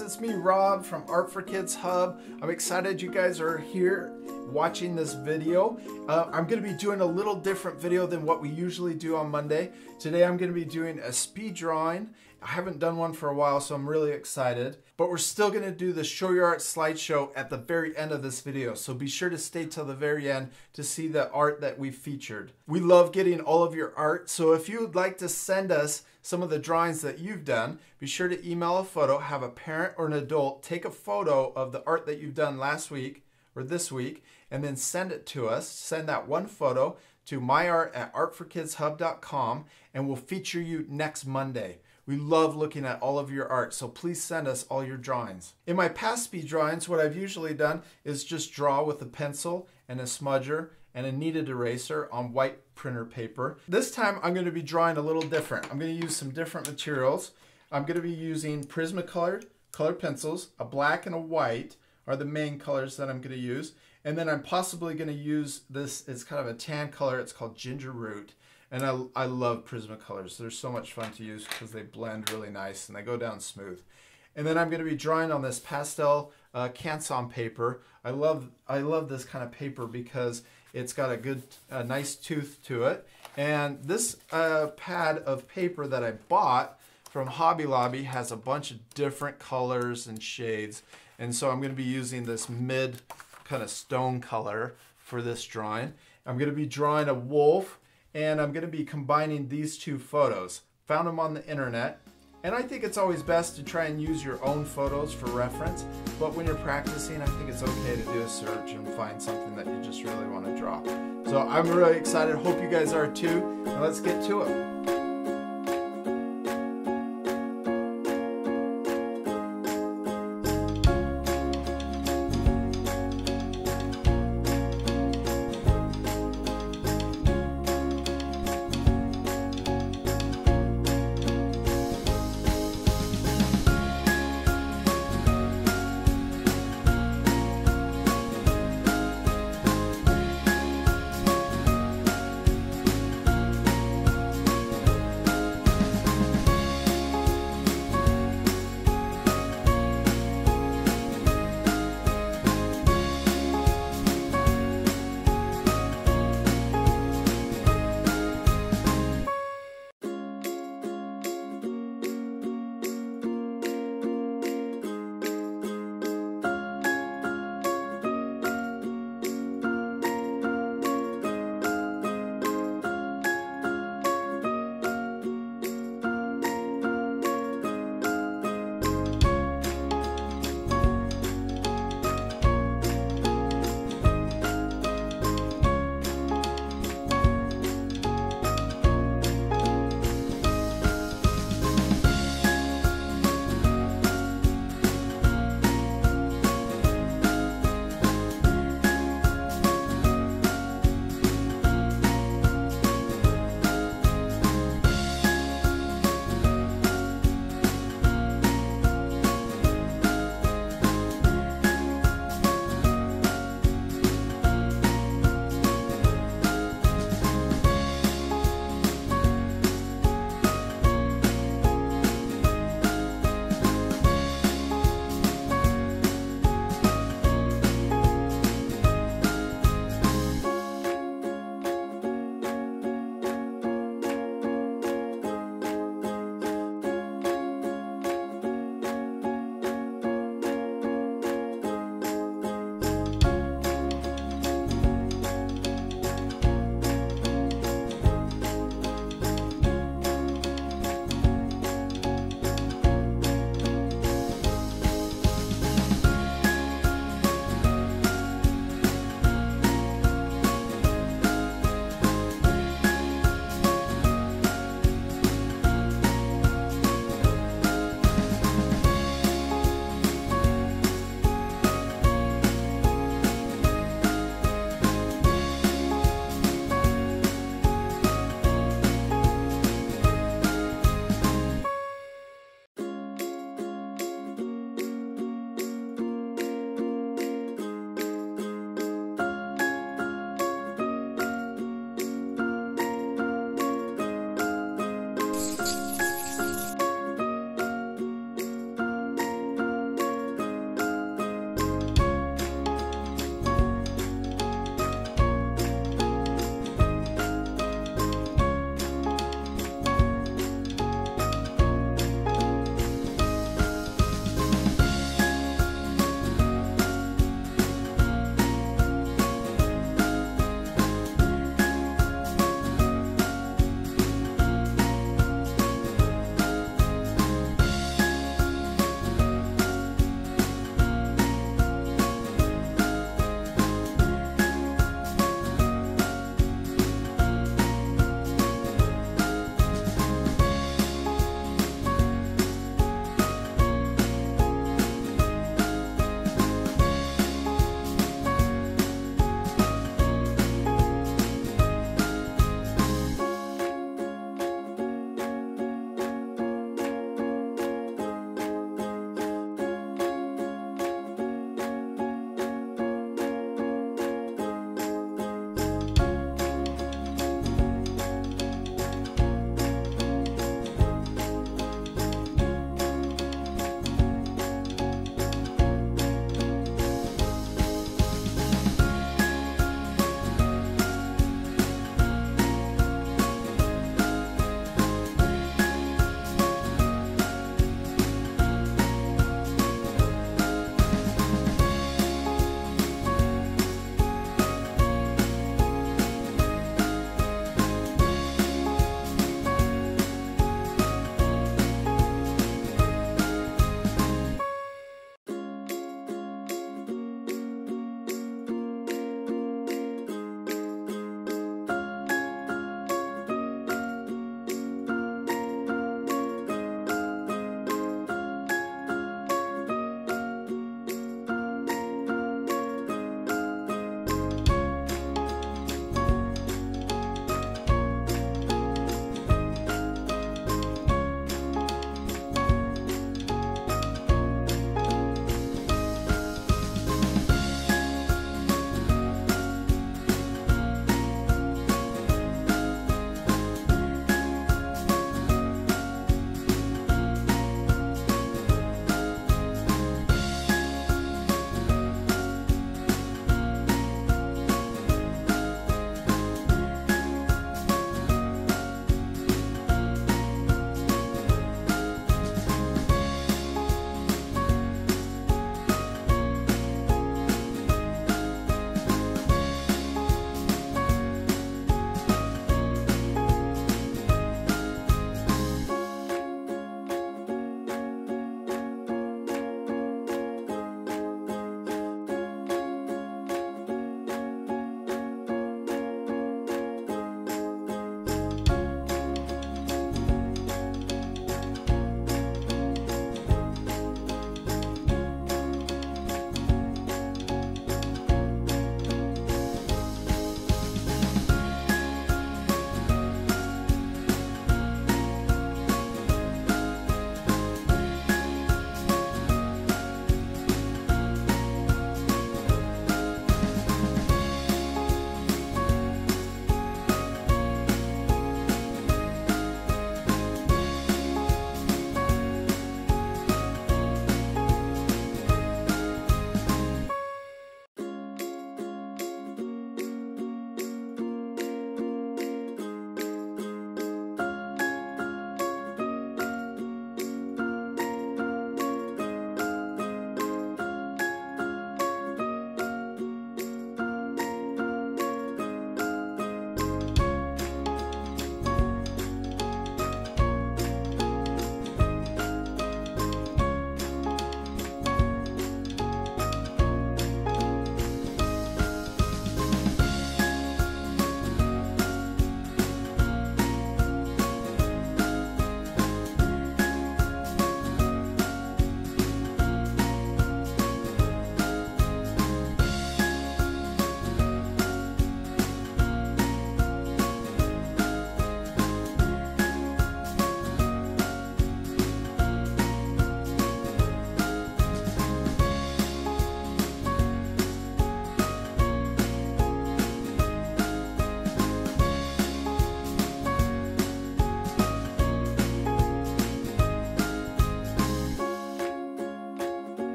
it's me, Rob from Art for Kids Hub. I'm excited you guys are here watching this video. Uh, I'm going to be doing a little different video than what we usually do on Monday. Today I'm going to be doing a speed drawing. I haven't done one for a while, so I'm really excited. But we're still going to do the Show Your Art slideshow at the very end of this video, so be sure to stay till the very end to see the art that we featured. We love getting all of your art, so if you would like to send us some of the drawings that you've done, be sure to email a photo, have a parent or an adult take a photo of the art that you've done last week or this week, and then send it to us. Send that one photo to myart at artforkidshub.com, and we'll feature you next Monday. We love looking at all of your art, so please send us all your drawings. In my past speed drawings, what I've usually done is just draw with a pencil and a smudger and a kneaded eraser on white printer paper. This time I'm going to be drawing a little different. I'm going to use some different materials. I'm going to be using Prismacolor colored pencils. A black and a white are the main colors that I'm going to use. And then I'm possibly going to use this, it's kind of a tan color. It's called Ginger Root. And I, I love Prismacolors. They're so much fun to use because they blend really nice and they go down smooth. And then I'm going to be drawing on this pastel uh, Canson paper. I love I love this kind of paper because it's got a good, a nice tooth to it. And this uh, pad of paper that I bought from Hobby Lobby has a bunch of different colors and shades. And so I'm going to be using this mid kind of stone color for this drawing. I'm going to be drawing a wolf and I'm going to be combining these two photos. Found them on the internet and I think it's always best to try and use your own photos for reference, but when you're practicing, I think it's okay to do a search and find something that you just really want to draw. So I'm really excited. Hope you guys are too. And let's get to it.